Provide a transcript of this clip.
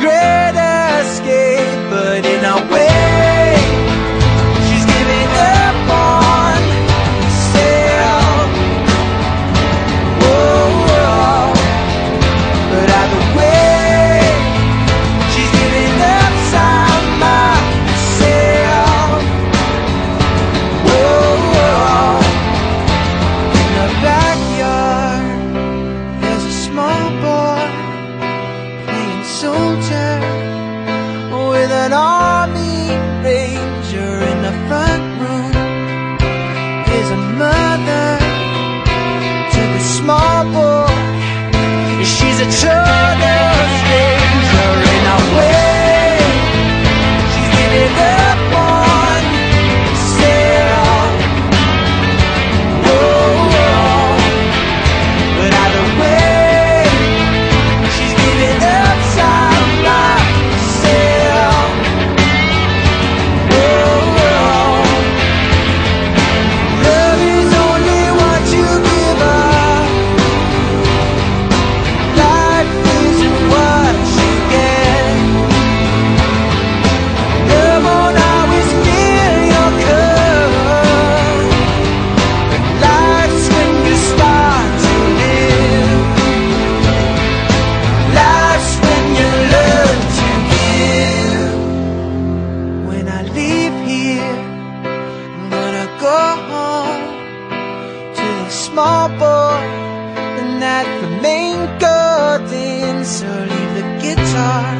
great escape, but in a way, she's giving up on herself. Whoa, whoa. But either way, she's giving up some myself. Whoa, whoa. In the backyard, there's a small boy playing arm. that flamenco dancers leave the guitar.